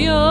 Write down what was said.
canción.